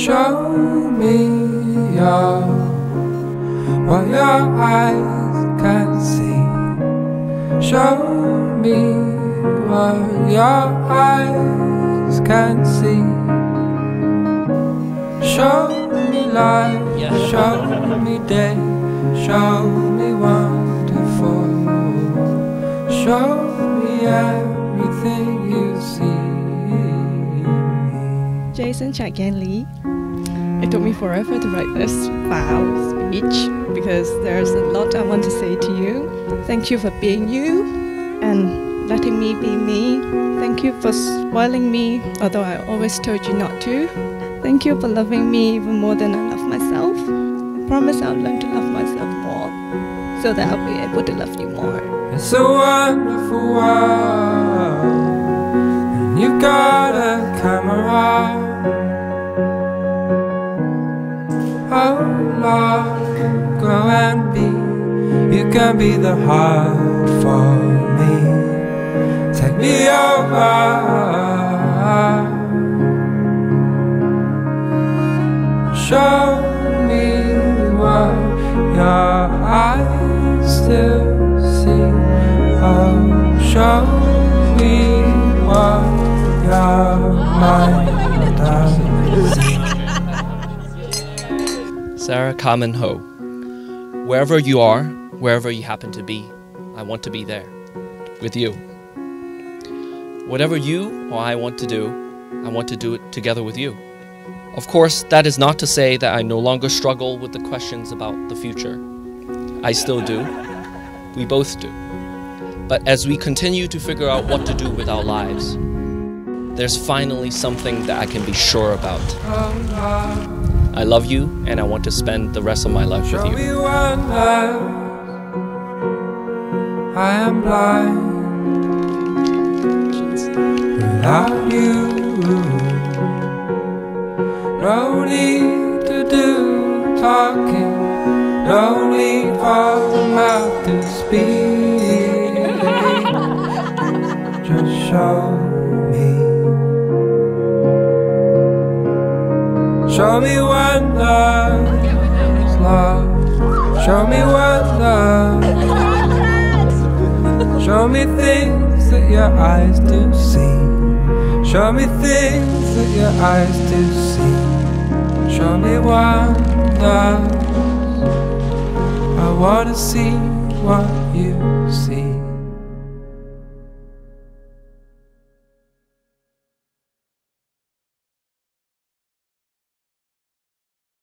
Show me your, what your eyes can see. Show me what your eyes can see. Show me light, Yeah. show me day, show me wonderful. Show me everything you see. Jason Chagan Lee. It took me forever to write this vow speech because there's a lot I want to say to you. Thank you for being you and letting me be me. Thank you for spoiling me, although I always told you not to. Thank you for loving me even more than I love myself. I promise I'll learn to love myself more so that I'll be able to love you more. It's a wonderful world, Oh Lord, go and be. You can be the heart for me. Take me over. Show me what your eyes still see. Oh, show me what your mind does. Sarah Kamen Ho. Wherever you are, wherever you happen to be, I want to be there with you. Whatever you or I want to do, I want to do it together with you. Of course, that is not to say that I no longer struggle with the questions about the future. I still do. We both do. But as we continue to figure out what to do with our lives, there's finally something that I can be sure about. I love you and I want to spend the rest of my life with you. I am blind without you. No need to do talking. No need for the mouth to speak. Just show Show me wonders, love. Show me wonders. Show me things that your eyes do see. Show me things that your eyes do see. Show me wonders. I wanna see what you see.